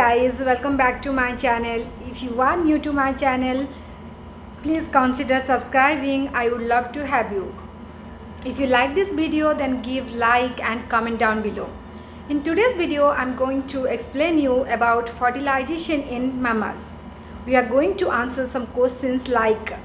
guys welcome back to my channel. If you are new to my channel please consider subscribing. I would love to have you. If you like this video then give like and comment down below. In today's video i'm going to explain you about fertilization in mammals. We are going to answer some questions like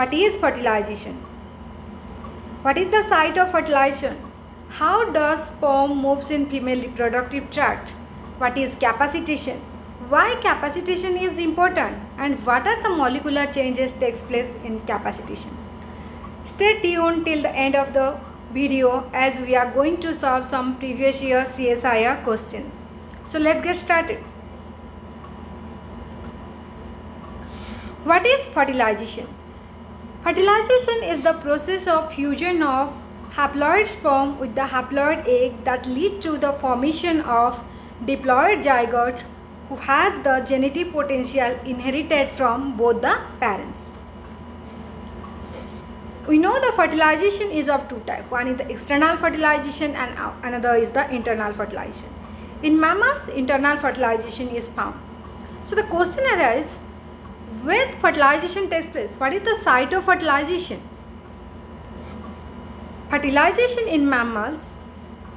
what is fertilization? What is the site of fertilization? How does sperm moves in female reproductive tract what is capacitation? Why capacitation is important? And what are the molecular changes takes place in capacitation? Stay tuned till the end of the video as we are going to solve some previous year CSIR questions. So let's get started. What is fertilization? Fertilization is the process of fusion of haploid sperm with the haploid egg that lead to the formation of diploid zygote who has the genetic potential inherited from both the parents. We know the fertilization is of two types. One is the external fertilization and another is the internal fertilization. In mammals, internal fertilization is found. So the question arises, when fertilization takes place, what is the site of fertilization? Fertilization in mammals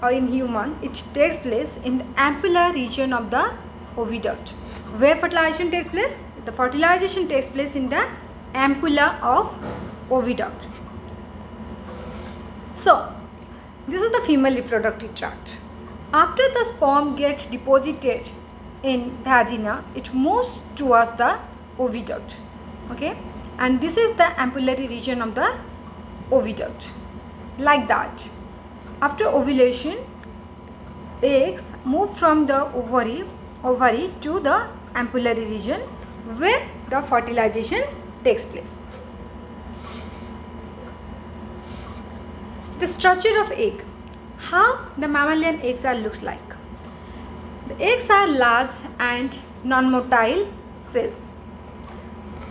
or in human it takes place in the ampulla region of the oviduct. Where fertilization takes place? The fertilization takes place in the ampulla of oviduct. So this is the female reproductive tract. After the sperm gets deposited in vagina it moves towards the oviduct okay? And this is the ampullary region of the oviduct. Like that after ovulation, eggs move from the ovary, ovary to the ampullary region where the fertilization takes place. The structure of egg. How the mammalian eggs are looks like. The eggs are large and non-motile cells.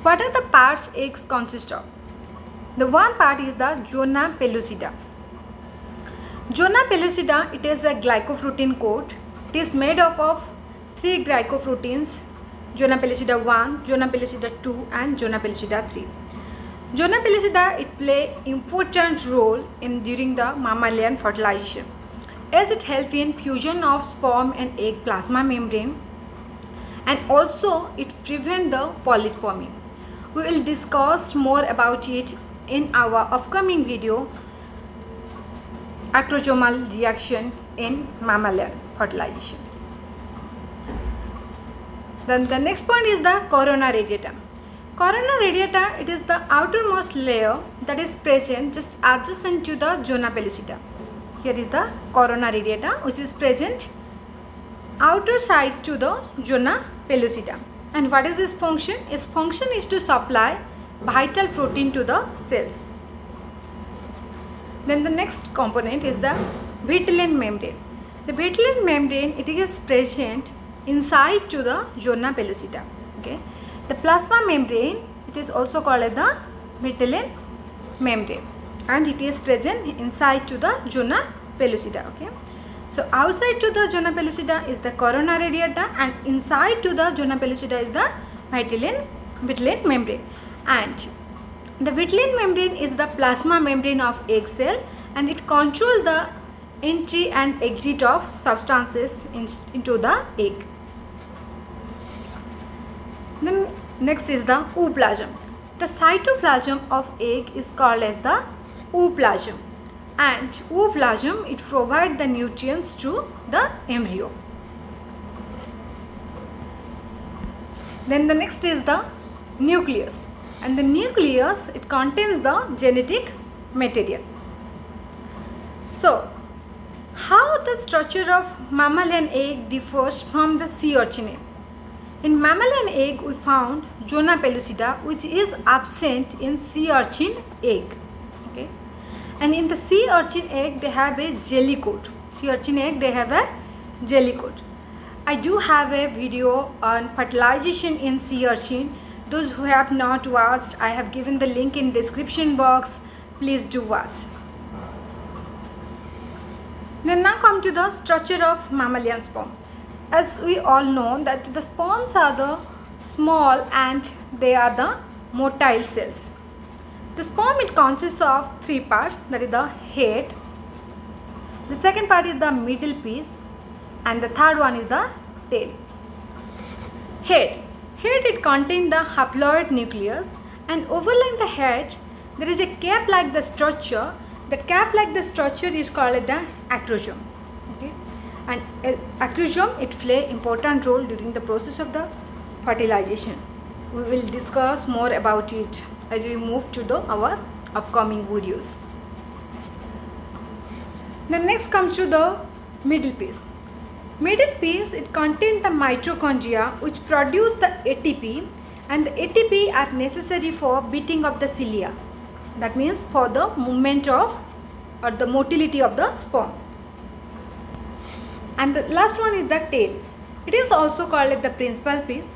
What are the parts eggs consist of? The one part is the zona pellucida Zona pellucida, it is a glycoprotein coat. It is made up of three glycoproteins, zona pellucida 1, zona pellucida 2 and zona pellucida 3. Zona pellucida, it play important role in during the mammalian fertilization as it help in fusion of sperm and egg plasma membrane and also it prevent the polyspermy. We will discuss more about it in our upcoming video acrosomal reaction in mammalian fertilization. Then the next point is the corona radiata. Corona radiata, it is the outermost layer that is present just adjacent to the zona pellucida. Here is the corona radiata which is present outer side to the zona pellucida. And what is this function? Its function is to supply vital protein to the cells. Then the next component is the vitelline membrane. The vitelline membrane it is present inside to the zona pellucida. Okay. The plasma membrane it is also called as the vitelline membrane and it is present inside to the zona pellucida. Okay. So outside to the zona pellucida is the corona radiata and inside to the zona pellucida is the vitelline vitelline membrane and the vitelline membrane is the plasma membrane of egg cell and it controls the entry and exit of substances in, into the egg. Then next is the ooplasm. The cytoplasm of egg is called as the ooplasm and ooplasm it provides the nutrients to the embryo. Then the next is the nucleus and the nucleus it contains the genetic material. So, how the structure of mammalian egg differs from the sea urchin egg? In mammalian egg we found zona pellucida which is absent in sea urchin egg. Okay. And in the sea urchin egg they have a jelly coat. Sea urchin egg they have a jelly coat. I do have a video on fertilization in sea urchin those who have not watched i have given the link in description box please do watch then now come to the structure of mammalian sperm as we all know that the sperms are the small and they are the motile cells. The sperm it consists of three parts that is the head, the second part is the middle piece and the third one is the tail. Head. Head it contains the haploid nucleus and overlying the head there is a cap like the structure. That cap like the structure is called the acrosome. Okay. And uh, acrosome it play important role during the process of the fertilization. We will discuss more about it as we move to the our upcoming videos. The next comes to the middle piece. Middle piece it contains the mitochondria which produce the ATP and the ATP are necessary for beating of the cilia. That means for the movement of or the motility of the sperm. And the last one is the tail. It is also called as the principal piece.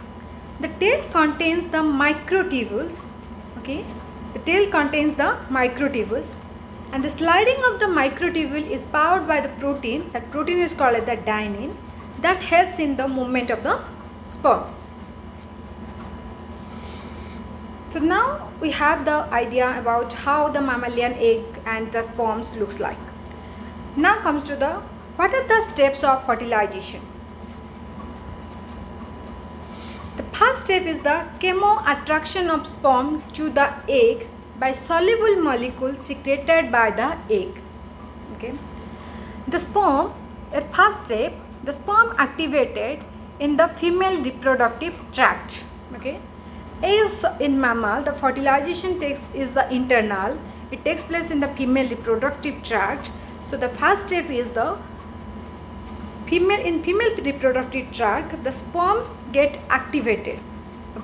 The tail contains the microtubules. Okay. The tail contains the microtubules and the sliding of the microtubule is powered by the protein that protein is called as the dynein that helps in the movement of the sperm. So now we have the idea about how the mammalian egg and the sperms looks like. Now comes to the what are the steps of fertilization. The first step is the chemo attraction of sperm to the egg by soluble molecules secreted by the egg. Okay. The sperm, at first step, the sperm activated in the female reproductive tract. Okay. As in mammal, the fertilization takes is the internal. It takes place in the female reproductive tract. So the first step is the female in female reproductive tract, the sperm get activated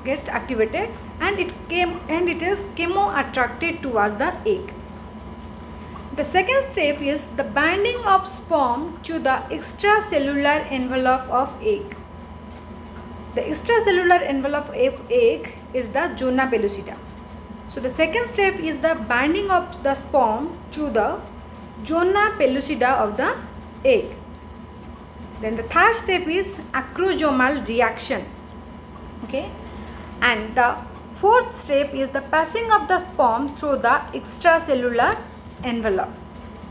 get activated and it came and it is chemo attracted towards the egg. The second step is the binding of sperm to the extracellular envelope of egg. The extracellular envelope of egg is the zona pellucida. So the second step is the binding of the sperm to the zona pellucida of the egg. Then the third step is acrosomal reaction. Okay? And the fourth step is the passing of the sperm through the extracellular envelope.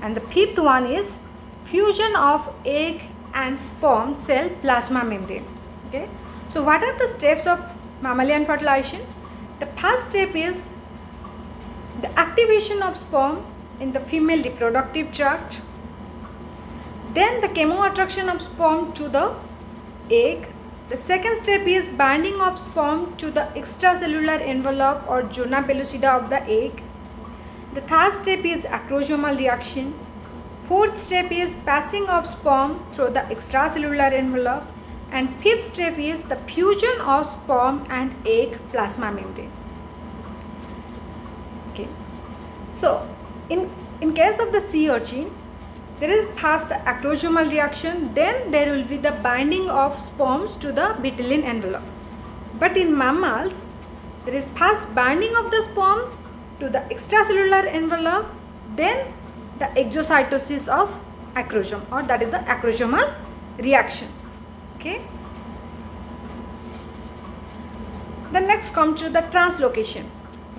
And the fifth one is fusion of egg and sperm cell plasma membrane. Okay? So what are the steps of mammalian fertilization? The first step is the activation of sperm in the female reproductive tract. Then the chemo attraction of sperm to the egg the second step is binding of sperm to the extracellular envelope or zona pellucida of the egg. The third step is acrosomal reaction. Fourth step is passing of sperm through the extracellular envelope. And fifth step is the fusion of sperm and egg plasma membrane. Okay. So, in, in case of the sea urchin, there is the acrosomal reaction then there will be the binding of sperms to the vitelline envelope. But in mammals there is first binding of the sperm to the extracellular envelope then the exocytosis of acrosome or that is the acrosomal reaction. Okay? The next comes to the translocation.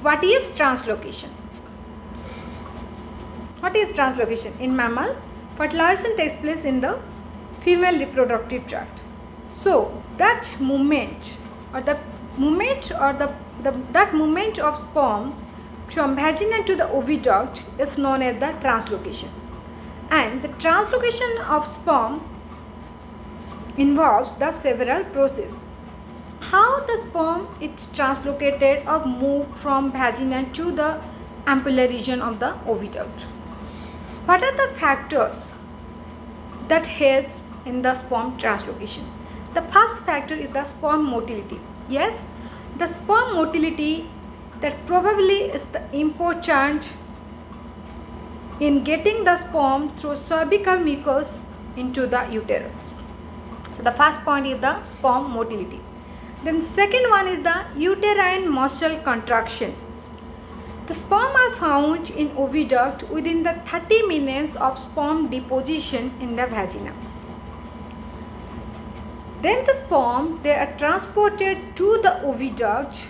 What is translocation? What is translocation in mammal fertilization takes place in the female reproductive tract. So that movement or the movement or the, the that movement of sperm from vagina to the oviduct is known as the translocation. And the translocation of sperm involves the several process. How the sperm is translocated or moved from vagina to the ampulla region of the oviduct. What are the factors that helps in the sperm translocation. The first factor is the sperm motility. Yes, the sperm motility that probably is the important in getting the sperm through cervical mucus into the uterus. So the first point is the sperm motility. Then second one is the uterine muscle contraction. The sperm are found in oviduct within the 30 minutes of sperm deposition in the vagina. Then the sperm they are transported to the oviduct,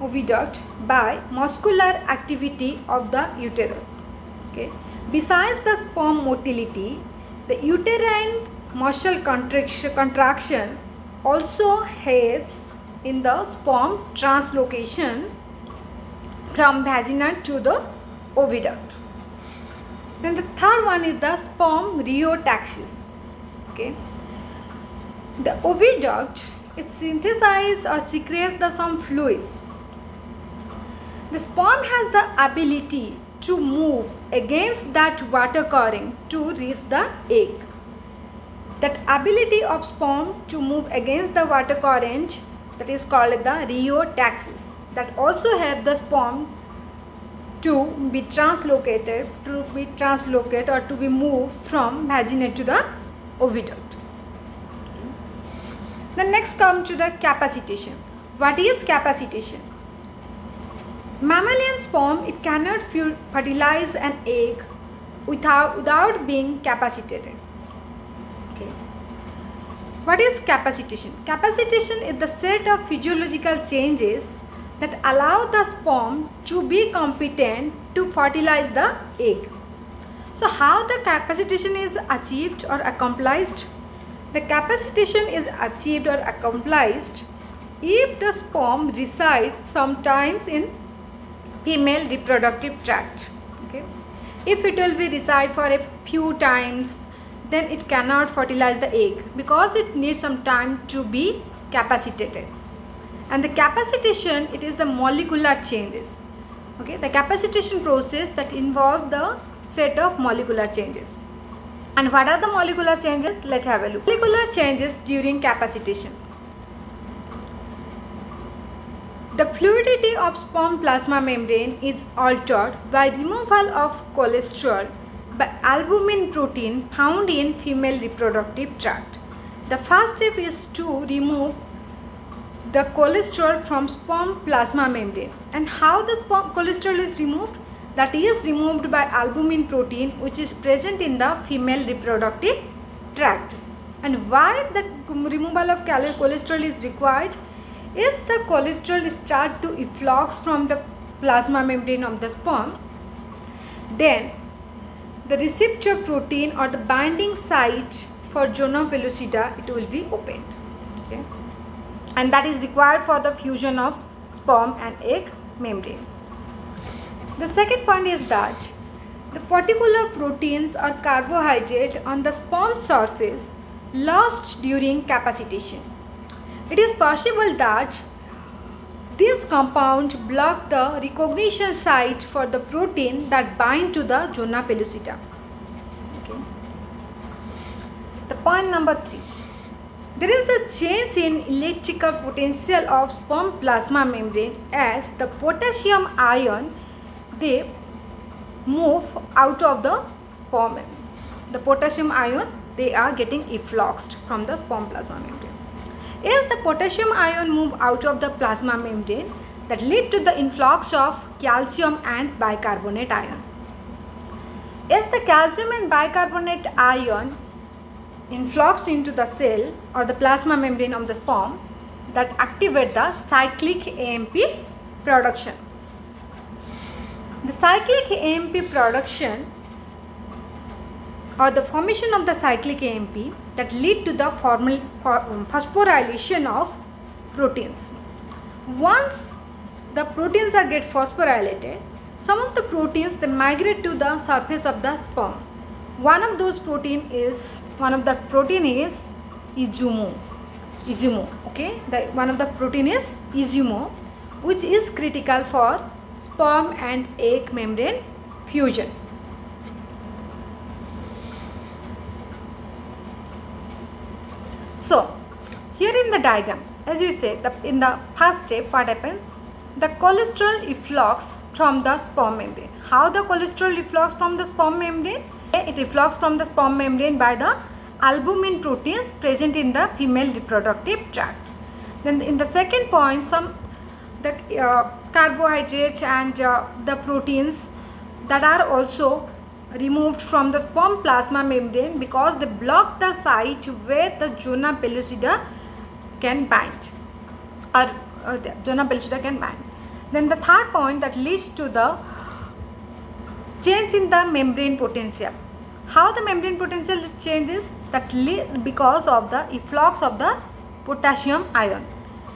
oviduct by muscular activity of the uterus. Okay. Besides the sperm motility, the uterine muscle contraction, contraction also helps in the sperm translocation from vagina to the oviduct. Then the third one is the sperm rheotaxis. Okay. The oviduct it synthesizes or secretes the some fluids. The sperm has the ability to move against that water current to reach the egg. That ability of sperm to move against the water current that is called the rheotaxis that also help the sperm to be translocated to be translocated or to be moved from vagina to the oviduct. Then next come to the capacitation. What is capacitation? Mammalian sperm it cannot fertilize an egg without without being capacitated. Okay. What is capacitation? Capacitation is the set of physiological changes that allow the sperm to be competent to fertilize the egg. So how the capacitation is achieved or accomplished? The capacitation is achieved or accomplished if the sperm resides sometimes in female reproductive tract. Okay. If it will be reside for a few times then it cannot fertilize the egg because it needs some time to be capacitated and the capacitation it is the molecular changes. Okay the capacitation process that involve the set of molecular changes. And what are the molecular changes? Let's have a look. Molecular changes during capacitation. The fluidity of sperm plasma membrane is altered by removal of cholesterol by albumin protein found in female reproductive tract. The first step is to remove the cholesterol from sperm plasma membrane. And how the cholesterol is removed? That is removed by albumin protein which is present in the female reproductive tract. And why the removal of cholesterol is required? Is the cholesterol start to efflux from the plasma membrane of the sperm. Then the receptor protein or the binding site for zona pellucida it will be opened. Okay and that is required for the fusion of sperm and egg membrane. The second point is that the particular proteins or carbohydrate on the sperm surface lost during capacitation. It is possible that this compound block the recognition site for the protein that bind to the zona pellucida. Okay. The point number three. There is a change in electrical potential of sperm plasma membrane as the potassium ion they move out of the sperm. The potassium ion they are getting effluxed from the sperm plasma membrane. As the potassium ion move out of the plasma membrane that lead to the influx of calcium and bicarbonate ion. As the calcium and bicarbonate ion influxed into the cell or the plasma membrane of the sperm that activate the cyclic AMP production. The cyclic AMP production or the formation of the cyclic AMP that lead to the formal um, phosphorylation of proteins. Once the proteins are get phosphorylated, some of the proteins they migrate to the surface of the sperm. One of those protein is one of the protein is izumo. Izumo okay? The one of the protein is izumo which is critical for sperm and egg membrane fusion. So here in the diagram as you say the, in the first step what happens? The cholesterol efflux from the sperm membrane. How the cholesterol efflux from the sperm membrane? It efflux from the sperm membrane by the albumin proteins present in the female reproductive tract. Then in the second point, some the uh, carbohydrate and uh, the proteins that are also removed from the sperm plasma membrane because they block the site where the zona pellucida can bind or uh, zona pellucida can bind. Then the third point that leads to the change in the membrane potential. How the membrane potential changes that because of the efflux of the potassium ion.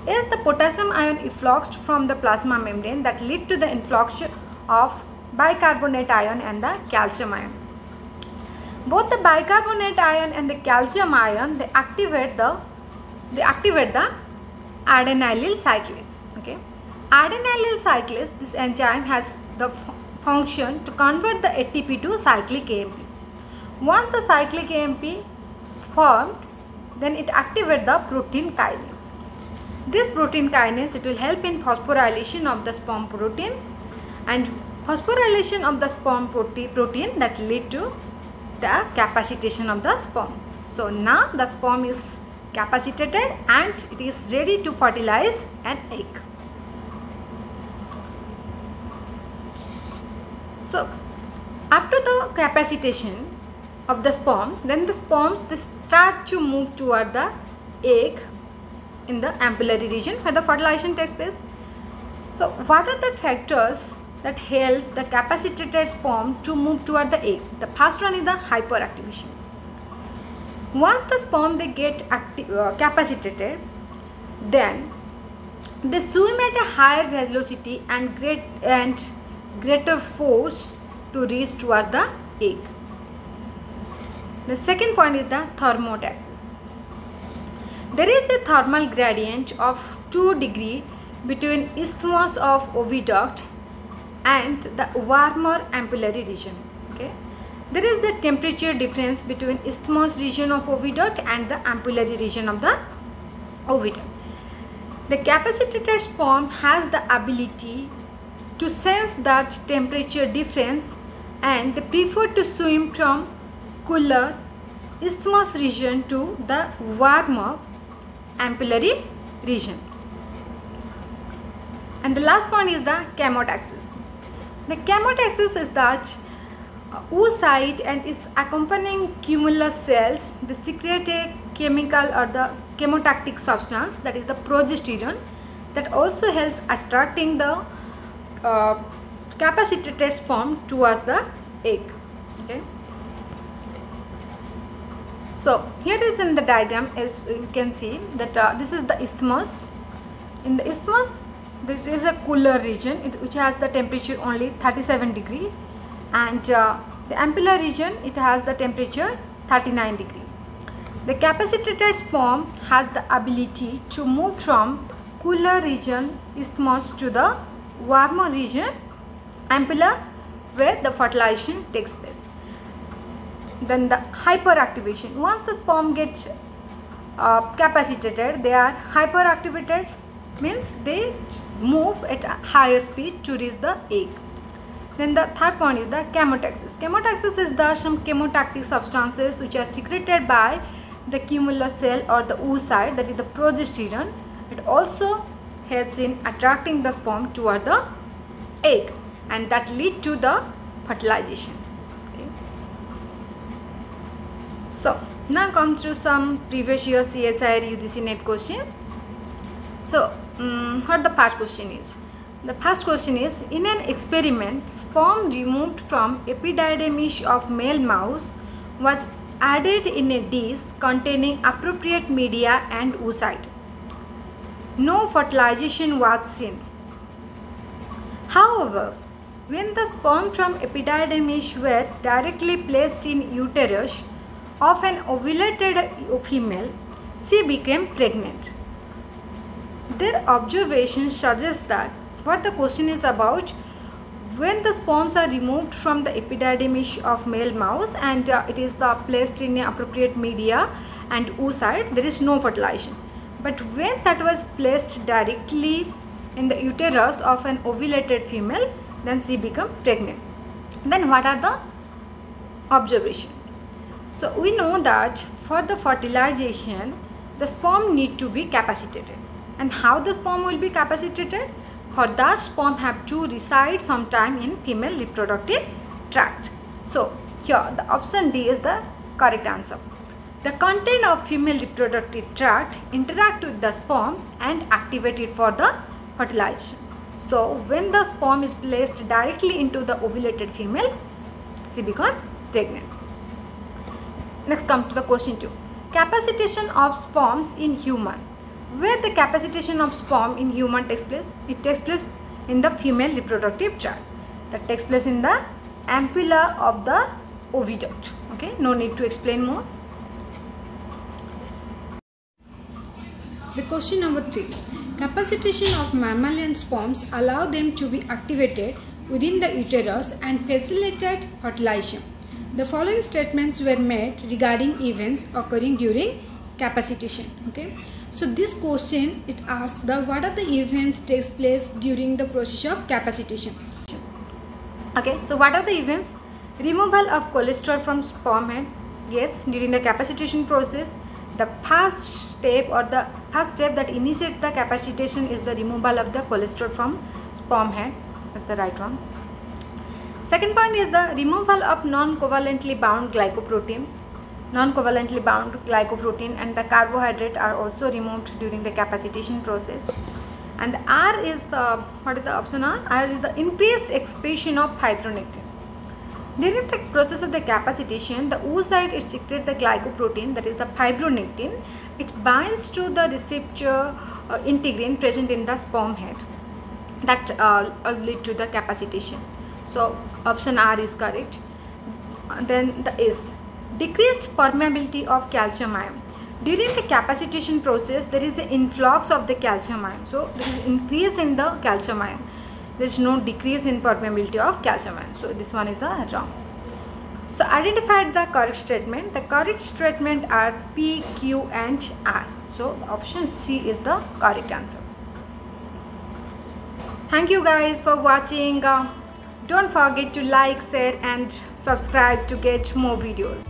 Is the potassium ion effluxed from the plasma membrane that lead to the influx of bicarbonate ion and the calcium ion. Both the bicarbonate ion and the calcium ion they activate the they activate the adenylyl cyclase. Okay, adenylyl cyclase this enzyme has the function to convert the ATP to cyclic AMP. Once the cyclic AMP formed, then it activates the protein kinase. This protein kinase it will help in phosphorylation of the sperm protein and phosphorylation of the sperm protein that lead to the capacitation of the sperm. So now the sperm is capacitated and it is ready to fertilize an egg. So after the capacitation of the sperm then the sperms they start to move toward the egg in the ampullary region where the fertilization takes place. So what are the factors that help the capacitated sperm to move toward the egg. The first one is the hyperactivation. Once the sperm they get uh, capacitated, then they swim at a higher velocity and great and greater force to reach towards the egg. The second point is the thermotaxis. There is a thermal gradient of 2 degree between isthmus of oviduct and the warmer ampullary region okay there is a temperature difference between isthmus region of oviduct and the ampullary region of the oviduct the capacitated sperm has the ability to sense that temperature difference and they prefer to swim from cooler isthmus region to the warmer ampullary region. And the last point is the chemotaxis. The chemotaxis is that oocyte and its accompanying cumulus cells they secrete a chemical or the chemotactic substance that is the progesterone that also helps attracting the uh, capacitated sperm towards the egg. Okay so here is in the diagram is you can see that uh, this is the isthmus. In the isthmus this is a cooler region it, which has the temperature only 37 degree. And uh, the ampullar region it has the temperature 39 degree. The capacitated sperm has the ability to move from cooler region isthmus to the warmer region ampulla where the fertilization takes place then the hyperactivation once the sperm gets uh, capacitated they are hyperactivated means they move at higher speed to reach the egg. Then the third point is the chemotaxis. Chemotaxis is the some chemotactic substances which are secreted by the cumulus cell or the oocyte that is the progesterone. It also helps in attracting the sperm toward the egg and that lead to the fertilization. Okay. So now comes to some previous year CSIR UGC net question. So um, what the first question is? The first question is in an experiment sperm removed from epididymis of male mouse was added in a dish containing appropriate media and oocyte. No fertilization was seen. However when the sperm from epididymis were directly placed in uterus of an ovulated female she became pregnant. Their observation suggests that what the question is about when the sperms are removed from the epididymis of male mouse and uh, it is uh, placed in appropriate media and oocyte there is no fertilization. But when that was placed directly in the uterus of an ovulated female then she become pregnant. Then what are the observation so we know that for the fertilization the sperm need to be capacitated and how the sperm will be capacitated? For that sperm have to reside sometime in female reproductive tract. So Here the option D is the correct answer. The content of female reproductive tract interact with the sperm and activate it for the fertilization. So when the sperm is placed directly into the ovulated female, she becomes pregnant. Next come to the question 2. Capacitation of sperms in human. Where the capacitation of sperm in human takes place? It takes place in the female reproductive tract. That takes place in the ampulla of the oviduct. Okay, no need to explain more. The question number 3. Capacitation of mammalian sperms allow them to be activated within the uterus and facilitate fertilization. The following statements were made regarding events occurring during capacitation. Okay. So this question it asks the what are the events takes place during the process of capacitation. Okay. So what are the events? Removal of cholesterol from sperm head. Yes, during the capacitation process, the first step or the first step that initiates the capacitation is the removal of the cholesterol from sperm head. That's the right one. Second point is the removal of non-covalently bound glycoprotein. Non-covalently bound glycoprotein and the carbohydrate are also removed during the capacitation process. And R is uh, what is the option R? R is the increased expression of fibronectin. During the process of the capacitation, the oocyte is secrete the glycoprotein that is the fibronectin. It binds to the receptor uh, integrin present in the sperm head that uh, lead to the capacitation. So option R is correct. Then the is decreased permeability of calcium ion. During the capacitation process, there is an influx of the calcium ion. So there is increase in the calcium ion. There is no decrease in permeability of calcium ion. So this one is the wrong. So identified the correct statement. The correct statement are P, Q and R. So option C is the correct answer. Thank you guys for watching. Uh, Don't forget to like, share and subscribe to get more videos.